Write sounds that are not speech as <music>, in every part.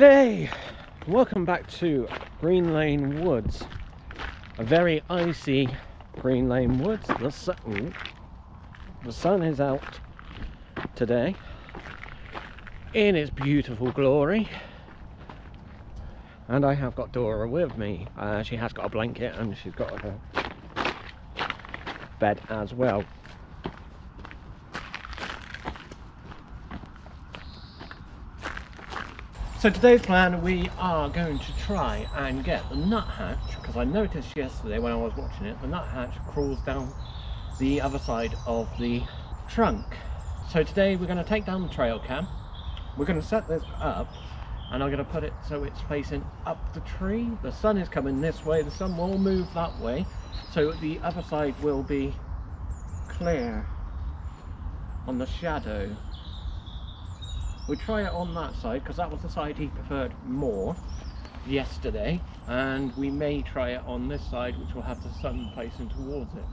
G'day! Welcome back to Green Lane Woods. A very icy Green Lane Woods. The sun, the sun is out today in its beautiful glory. And I have got Dora with me. Uh, she has got a blanket and she's got her bed as well. So today's plan, we are going to try and get the nuthatch, because I noticed yesterday when I was watching it, the nuthatch crawls down the other side of the trunk. So today we're going to take down the trail cam, we're going to set this up, and I'm going to put it so it's facing up the tree. The sun is coming this way, the sun will move that way, so the other side will be clear on the shadow We'll try it on that side because that was the side he preferred more yesterday and we may try it on this side which will have the sun facing towards it.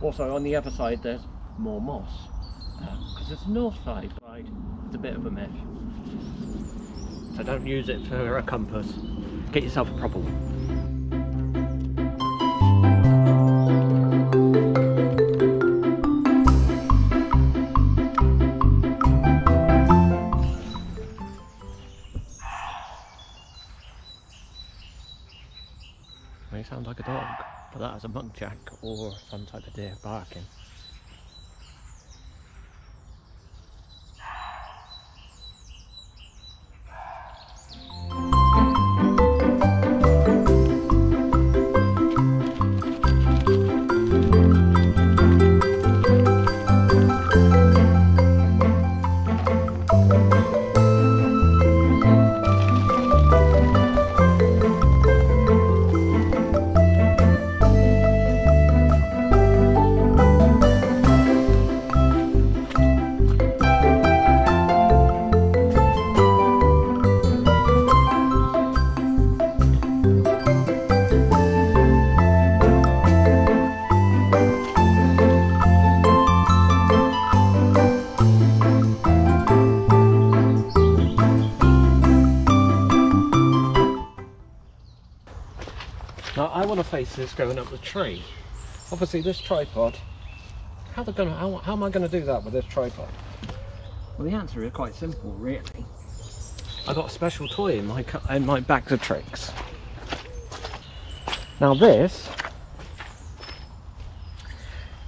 Also on the other side there's more moss because uh, it's north side side it's a bit of a mess So don't use it for a compass. Get yourself a proper one. Muntjac or some type of deer barking. Now I want to face this going up the tree. Obviously this tripod, how, gonna, how, how am I going to do that with this tripod? Well the answer is quite simple really. I got a special toy in my, in my bags of tricks. Now this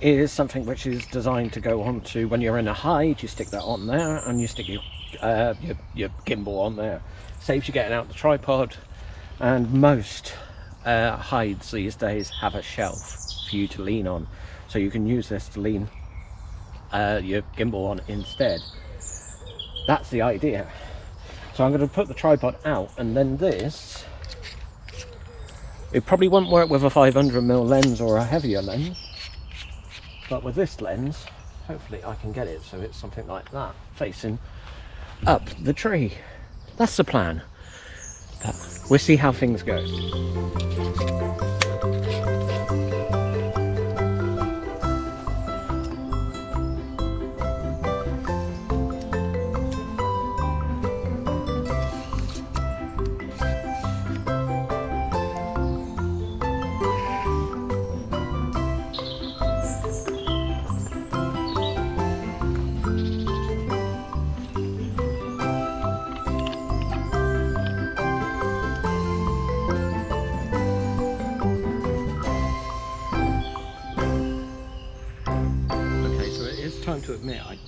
is something which is designed to go onto when you're in a hide, you stick that on there and you stick your, uh, your, your gimbal on there. Saves you getting out the tripod and most uh, hides these days have a shelf for you to lean on. So you can use this to lean uh, your gimbal on instead. That's the idea. So I'm going to put the tripod out and then this it probably won't work with a 500mm lens or a heavier lens but with this lens hopefully I can get it so it's something like that facing up the tree. That's the plan we'll see how things go.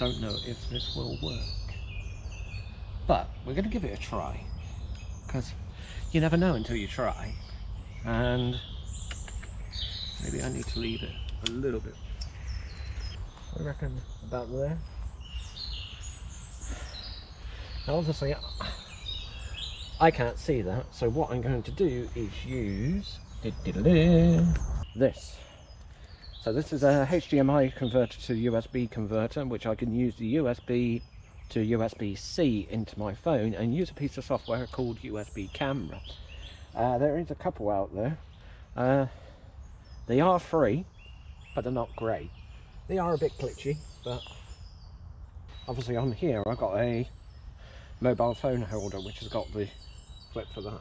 Don't know if this will work. But we're going to give it a try. Because you never know until you try. And maybe I need to leave it a little bit. I reckon about there. Now obviously I can't see that. So what I'm going to do is use this. So this is a HDMI converter to USB converter, which I can use the USB to USB-C into my phone and use a piece of software called USB Camera. Uh, there is a couple out there. Uh, they are free, but they're not great. They are a bit glitchy, but obviously on here I've got a mobile phone holder which has got the clip for that.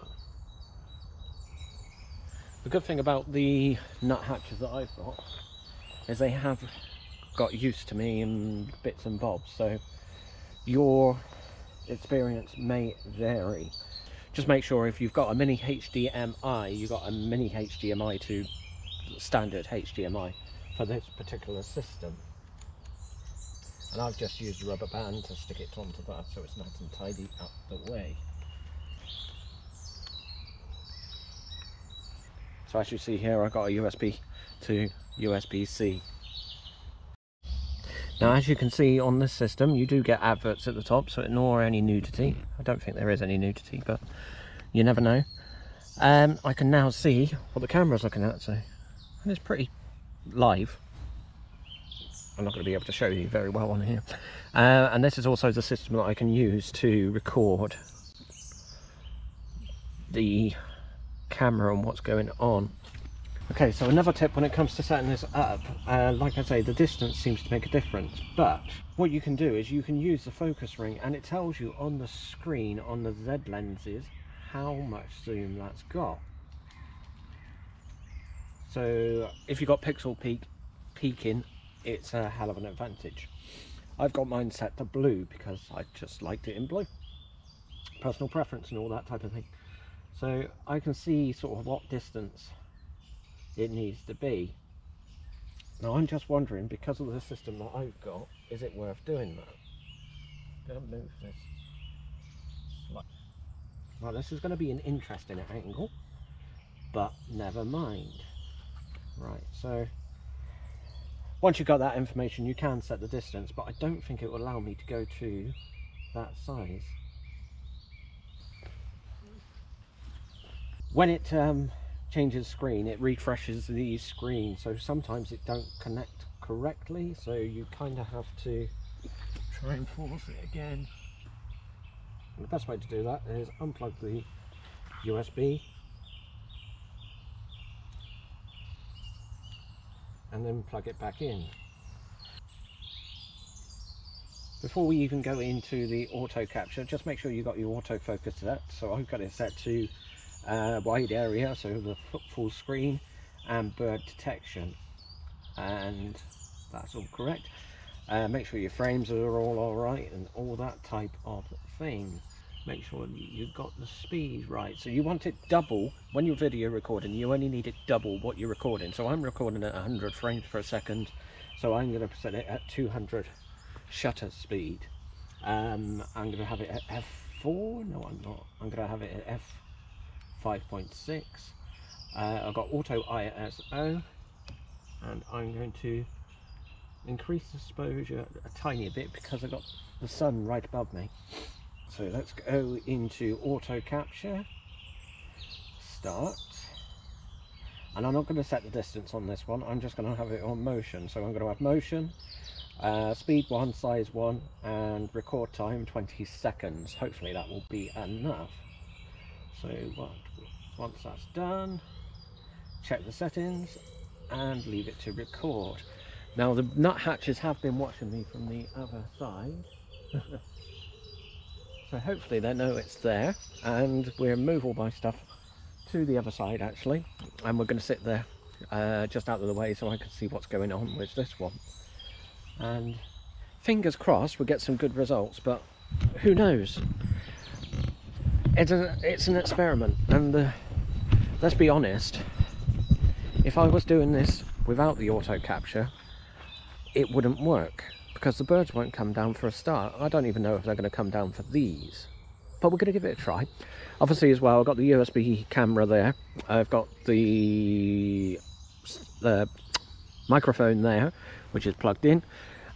The good thing about the nuthatches that I've got is they have got used to me in bits and bobs, so your experience may vary. Just make sure if you've got a mini HDMI, you've got a mini HDMI to standard HDMI for this particular system. And I've just used a rubber band to stick it onto that so it's nice and tidy up the way. So as you see here, I've got a USB to USB-C. Now as you can see on this system, you do get adverts at the top, so ignore any nudity. I don't think there is any nudity, but you never know. Um, I can now see what the camera's looking at, so and it's pretty live. I'm not going to be able to show you very well on here. Uh, and this is also the system that I can use to record the camera and what's going on. Okay, so another tip when it comes to setting this up, uh, like I say, the distance seems to make a difference, but what you can do is you can use the focus ring and it tells you on the screen on the Z lenses how much zoom that's got. So if you've got pixel peak peaking, it's a hell of an advantage. I've got mine set to blue because I just liked it in blue. Personal preference and all that type of thing. So I can see sort of what distance it needs to be. Now I'm just wondering, because of the system that I've got, is it worth doing that? Don't move this. Well, this is going to be an interesting angle, but never mind. Right, so once you've got that information, you can set the distance, but I don't think it will allow me to go to that size. When it um, changes screen it refreshes the screen. So sometimes it don't connect correctly so you kind of have to try and force it again. And the best way to do that is unplug the USB and then plug it back in. Before we even go into the auto capture just make sure you got your autofocus set. So I've got it set to uh, wide area so the full screen and bird detection. And that's all correct. Uh, make sure your frames are all all right and all that type of thing. Make sure you've got the speed right. So you want it double when you're video recording. You only need it double what you're recording. So I'm recording at 100 frames per second. So I'm going to set it at 200 shutter speed. Um, I'm going to have it at f4 no I'm not. I'm going to have it at f 5.6 uh, I've got auto ISO and I'm going to increase the exposure a tiny bit because I've got the sun right above me. So let's go into auto capture. Start. And I'm not going to set the distance on this one I'm just going to have it on motion. So I'm going to have motion uh, speed 1 size 1 and record time 20 seconds. Hopefully that will be enough. So what once that's done check the settings and leave it to record. Now the nuthatches have been watching me from the other side. <laughs> So hopefully they know it's there. And we're move all my stuff to the other side actually. And we're going to sit there uh, just out of the way so I can see what's going on with this one. And fingers crossed we'll get some good results but who knows it's, a, it's an experiment and uh, let's be honest. If I was doing this without the auto capture it wouldn't work because the birds won't come down for a start. I don't even know if they're going to come down for these but we're going to give it a try. Obviously as well I've got the USB camera there. I've got the the microphone there which is plugged in.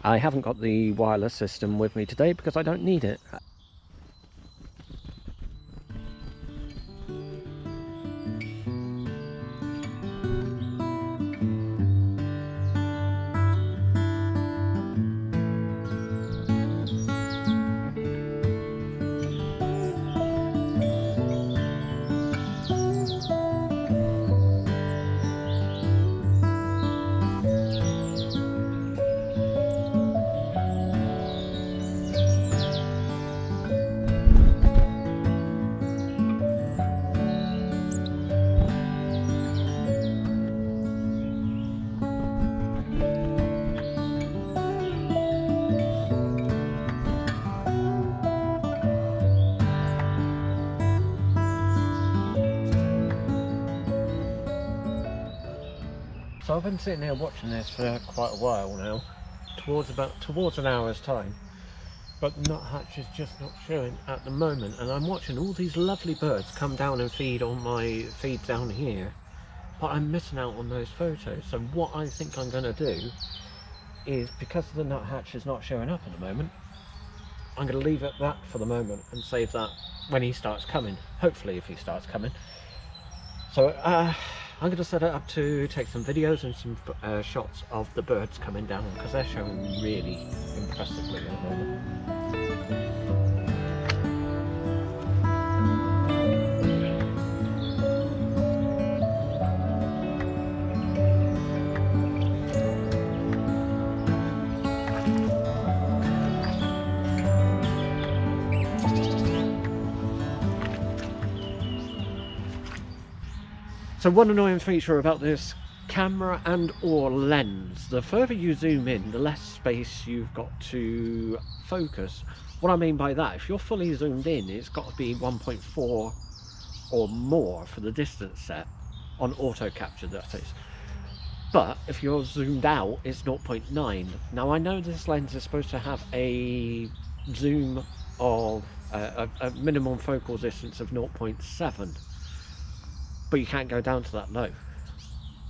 I haven't got the wireless system with me today because I don't need it I've been sitting here watching this for quite a while now, towards about towards an hour's time. But the nuthatch is just not showing at the moment, and I'm watching all these lovely birds come down and feed on my feed down here, but I'm missing out on those photos. So what I think I'm going to do is, because the nuthatch is not showing up at the moment, I'm going to leave it that for the moment and save that when he starts coming. Hopefully, if he starts coming. So. Uh, I'm going to set it up to take some videos and some uh, shots of the birds coming down because they're showing really impressively at the moment. So one annoying feature about this camera and or lens, the further you zoom in, the less space you've got to focus. What I mean by that, if you're fully zoomed in, it's got to be 1.4 or more for the distance set on auto capture that is. But if you're zoomed out, it's 0.9. Now I know this lens is supposed to have a zoom of uh, a, a minimum focal distance of 0.7 but you can't go down to that low.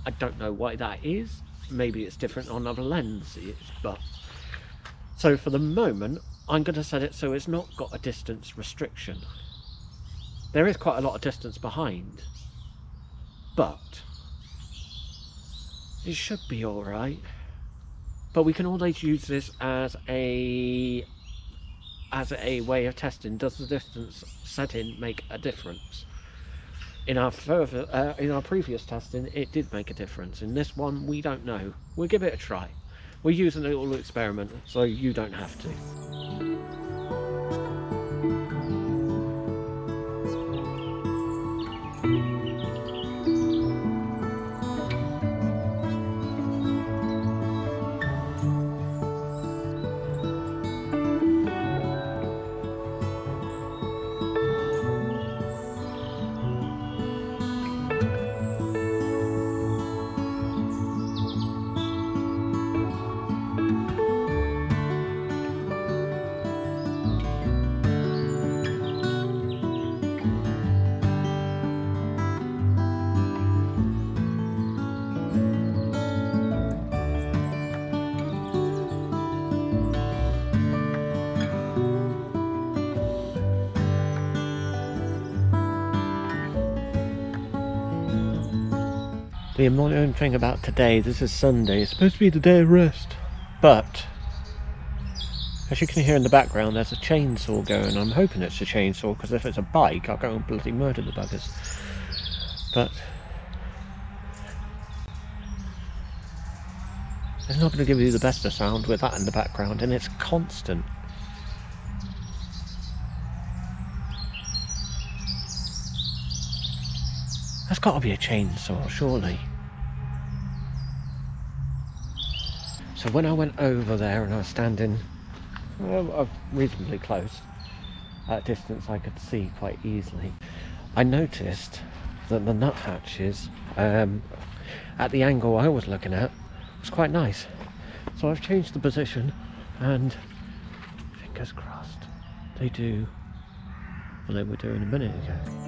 I don't know why that is. Maybe it's different on other lenses, but so for the moment, I'm going to set it so it's not got a distance restriction. There is quite a lot of distance behind, but it should be all right. But we can always use this as a as a way of testing. Does the distance setting make a difference? In our further uh, in our previous testing it did make a difference. In this one we don't know. We'll give it a try. We're using a little experiment so you don't have to The annoying thing about today, this is Sunday, it's supposed to be the day of rest, but as you can hear in the background, there's a chainsaw going. I'm hoping it's a chainsaw because if it's a bike, I'll go and bloody murder the buggers. But it's not going to give you the best of sound with that in the background, and it's constant. That's got to be a chainsaw, surely. So when I went over there and I was standing well, reasonably close, at distance I could see quite easily, I noticed that the nuthatches um, at the angle I was looking at was quite nice. So I've changed the position and fingers crossed they do what they were doing a minute ago.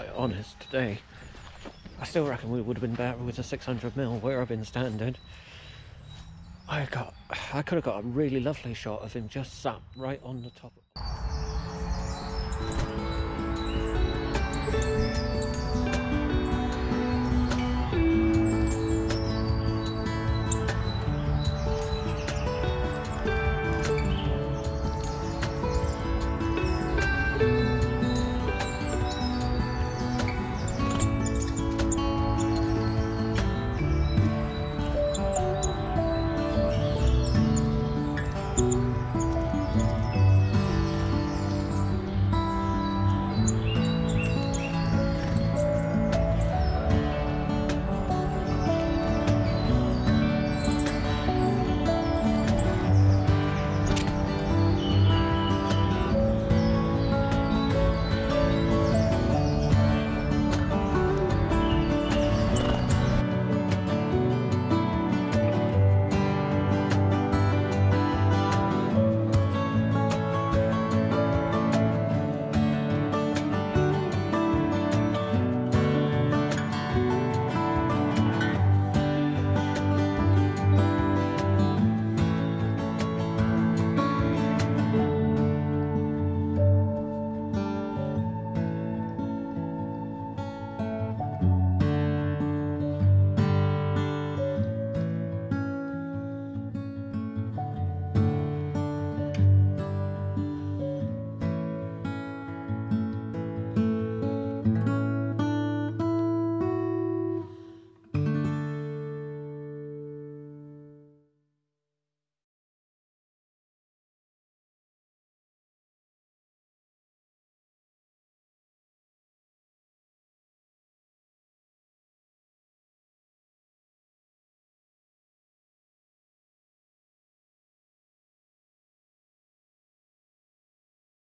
Honest, today, I still reckon we would have been better with a 600 mil where I've been standing. I got, I could have got a really lovely shot of him just sat right on the top.